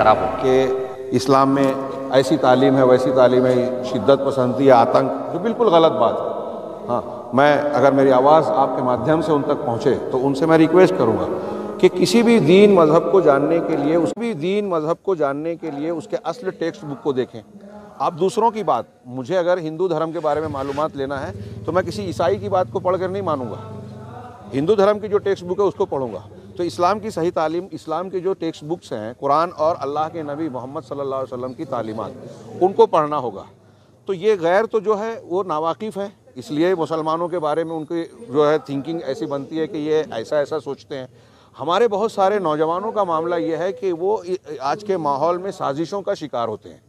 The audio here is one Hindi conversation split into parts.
ख़राब हो कि इस्लाम में ऐसी तालीम है, वैसी तालीम है, शिद्दत पसंदी या आतंक, जो बिल्कुल गलत बात है। हाँ मैं अगर मेरी आवाज़ आपके माध्यम से उन तक पहुँचे तो उनसे मैं रिक्वेस्ट करूँगा कि किसी भी दीन मज़हब को जानने के लिए, उस भी दीन मज़हब को जानने के लिए उसके असल टेक्स्ट बुक को देखें। आप दूसरों की बात, मुझे अगर हिंदू धर्म के बारे में मालूम लेना है तो मैं किसी ईसाई की बात को पढ़कर नहीं मानूँगा। हिंदू धर्म की जो टेक्स्ट बुक है, उसको पढ़ूँगा। तो इस्लाम की सही तालीम, इस्लाम के जो टेक्स्ट बुक्स हैं, कुरान और अल्लाह के नबी मोहम्मद सल्लल्लाहु अलैहि वसल्लम की तालीमत, उनको पढ़ना होगा। तो ये गैर तो जो है, वो नावाकिफ़ है, इसलिए मुसलमानों के बारे में उनकी जो है थिंकिंग ऐसी बनती है कि ये ऐसा ऐसा सोचते हैं। हमारे बहुत सारे नौजवानों का मामला ये है कि वो आज के माहौल में साजिशों का शिकार होते हैं।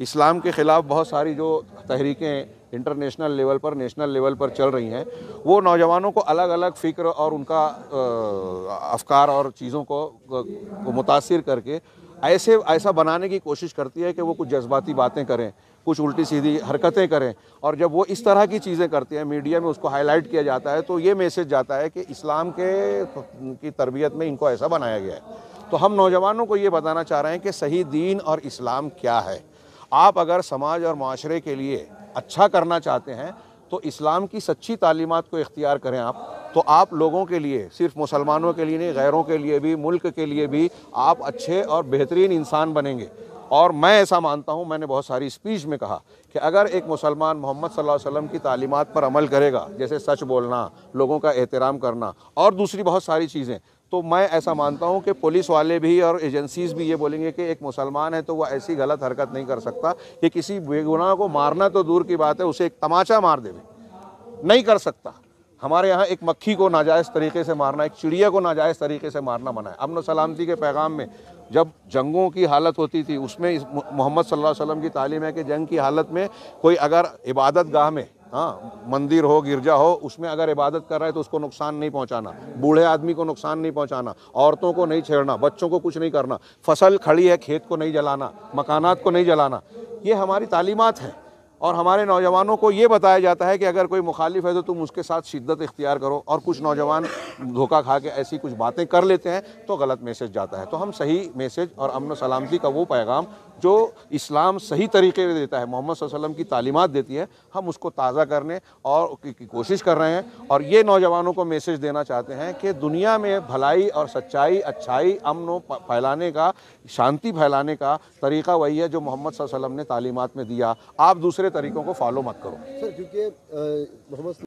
इस्लाम के ख़िलाफ़ बहुत सारी जो तहरीकें इंटरनेशनल लेवल पर नेशनल लेवल पर चल रही हैं। वो नौजवानों को अलग अलग फ़िक्र और उनका अफकार और चीज़ों को, को मुतासर करके ऐसे ऐसा बनाने की कोशिश करती है कि वो कुछ जज्बाती बातें करें कुछ उल्टी सीधी हरकतें करें। और जब वो इस तरह की चीज़ें करते हैं मीडिया में उसको हाईलाइट किया जाता है तो ये मैसेज जाता है कि इस्लाम के की तरबियत में इनको ऐसा बनाया गया है। तो हम नौजवानों को ये बताना चाह रहे हैं कि सही दीन और इस्लाम क्या है? आप अगर समाज और माशरे के लिए अच्छा करना चाहते हैं तो इस्लाम की सच्ची तालीमत को इख्तियार करें आप। तो आप लोगों के लिए, सिर्फ़ मुसलमानों के लिए नहीं, गैरों के लिए भी, मुल्क के लिए भी आप अच्छे और बेहतरीन इंसान बनेंगे। और मैं ऐसा मानता हूँ, मैंने बहुत सारी स्पीच में कहा कि अगर एक मुसलमान मोहम्मद सल्लल्लाहु अलैहि वसल्लम की तालीमत पर अमल करेगा, जैसे सच बोलना, लोगों का एहतराम करना, और दूसरी बहुत सारी चीज़ें तो मैं ऐसा मानता हूँ कि पुलिस वाले भी और एजेंसीज भी ये बोलेंगे कि एक मुसलमान है तो वह ऐसी गलत हरकत नहीं कर सकता। कि किसी बेगुनाह को मारना तो दूर की बात है, उसे एक तमाचा मार देवे। नहीं कर सकता। हमारे यहाँ एक मक्खी को नाजायज़ तरीके से मारना, एक चिड़िया को नाजायज़ तरीके से मारना मना है। अमन सलामती के पैगाम में जब जंगों की हालत होती थी, उसमें मोहम्मद सल्लल्लाहु अलैहि वसल्लम की तालीम है कि जंग की हालत में कोई अगर इबादत गाह में हाँ मंदिर हो, गिरजा हो, उसमें अगर इबादत कर रहा है तो उसको नुकसान नहीं पहुंचाना। बूढ़े आदमी को नुकसान नहीं पहुंचाना, औरतों को नहीं छेड़ना, बच्चों को कुछ नहीं करना, फ़सल खड़ी है खेत को नहीं जलाना, मकानात को नहीं जलाना, ये हमारी तालीमत हैं। और हमारे नौजवानों को ये बताया जाता है कि अगर कोई मुखालिफ है तो तुम उसके साथ शिद्दत इख्तियार करो और कुछ नौजवान धोखा खा के ऐसी कुछ बातें कर लेते हैं तो गलत मैसेज जाता है। तो हम सही मैसेज और अमन सलामती का वो पैगाम जो इस्लाम सही तरीके से देता है, मोहम्मद वसल्लम की तालीमत देती है, हम उसको ताज़ा करने और की कोशिश कर रहे हैं। और ये नौजवानों को मैसेज देना चाहते हैं कि दुनिया में भलाई और सच्चाई, अच्छाई, अमन फैलाने का, शांति फैलाने का तरीका वही है जो मोहम्मद वसल्लम ने तालीमत में दिया। आप दूसरे तरीक़ों को फॉलो मत करो। सर, क्योंकि मोहम्मद